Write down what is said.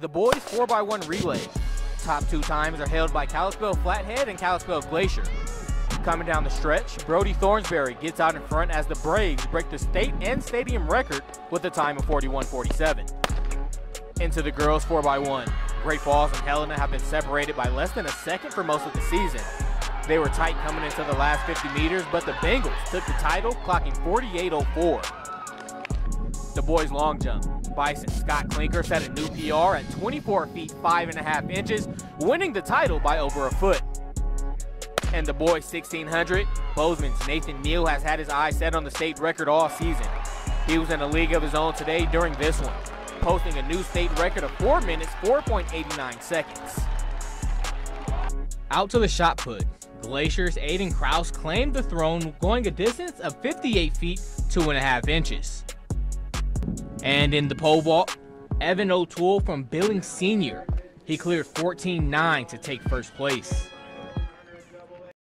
The boys 4x1 relay. Top two times are held by Kalispell Flathead and Kalispell Glacier. Coming down the stretch, Brody Thornsberry gets out in front as the Braves break the state and stadium record with a time of 41.47. Into the girls 4x1. Great Falls and Helena have been separated by less than a second for most of the season. They were tight coming into the last 50 meters, but the Bengals took the title, clocking 48.04. The boys long jump. Bison Scott Klinker set a new PR at 24 feet 5 and a half inches, winning the title by over a foot. And the boys 1600, Bozeman's Nathan Neal has had his eyes set on the state record all season. He was in a league of his own today during this one, posting a new state record of 4 minutes 4.89 seconds. Out to the shot put. Glacier's Aiden Kraus claimed the throne going a distance of 58 feet 2.5 inches. And in the pole vault, Evan O'Toole from Billings Senior. He cleared 14.9 to take first place.